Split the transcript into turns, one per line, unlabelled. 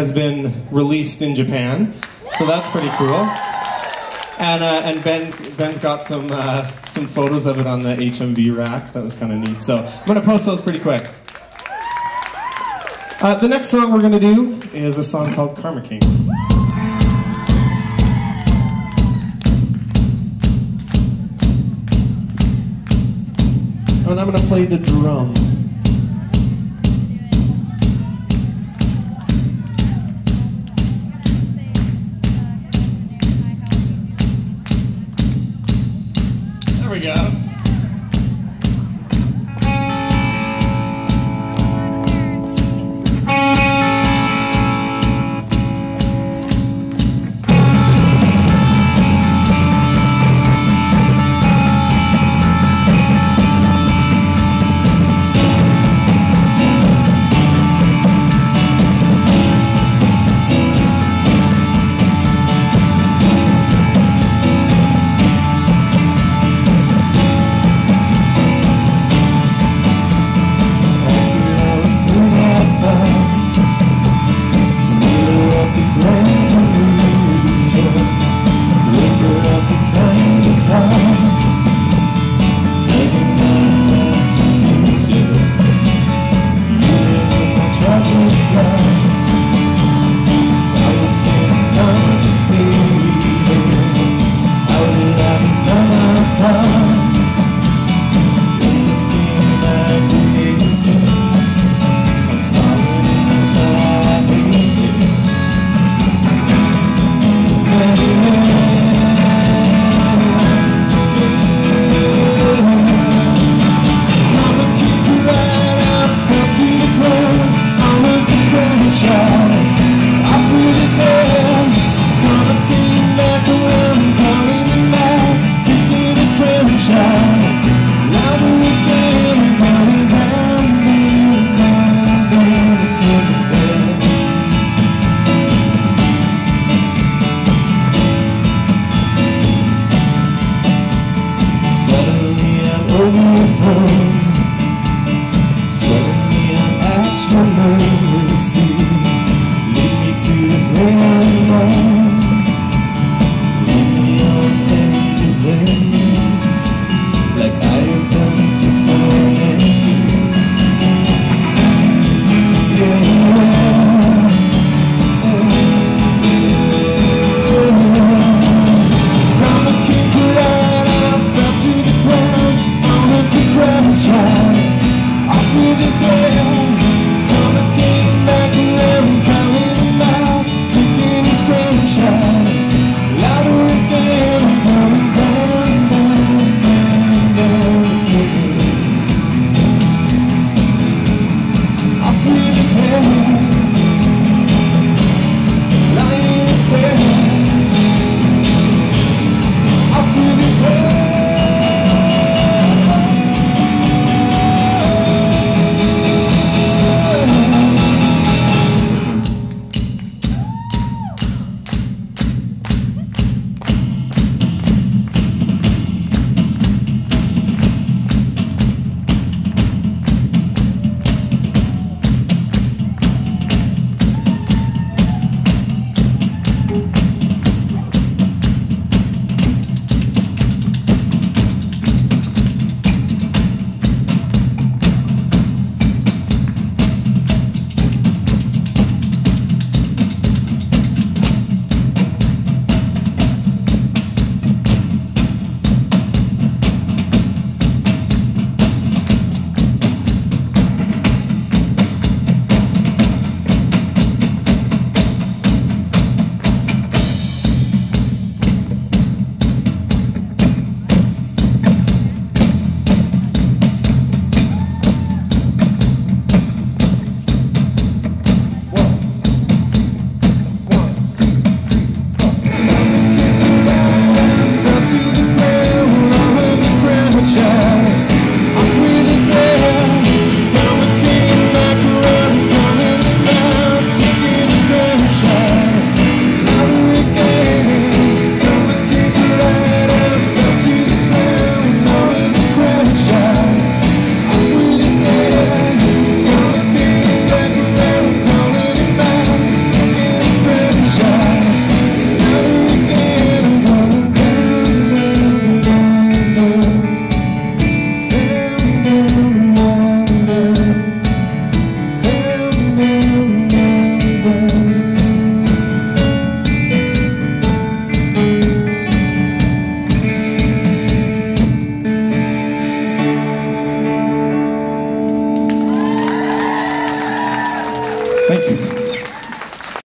has been released in Japan, so that's pretty cool. And uh, and Ben's Ben's got some uh, some photos of it on the HMV rack. That was kind of neat. So I'm gonna post those pretty quick. Uh, the next song we're gonna do is a song called Karma King. And I'm gonna play the drum. this way.